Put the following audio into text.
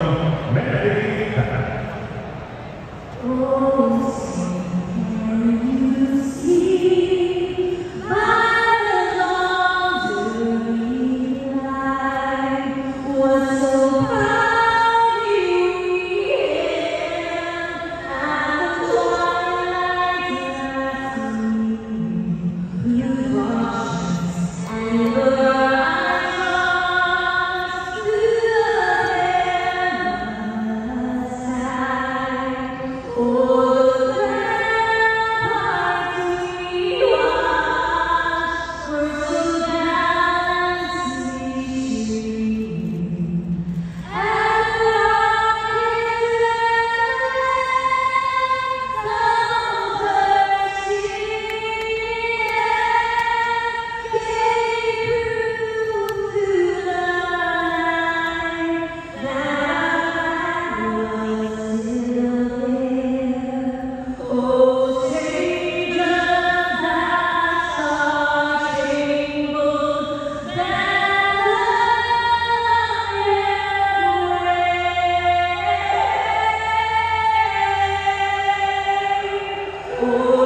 oh Senhor.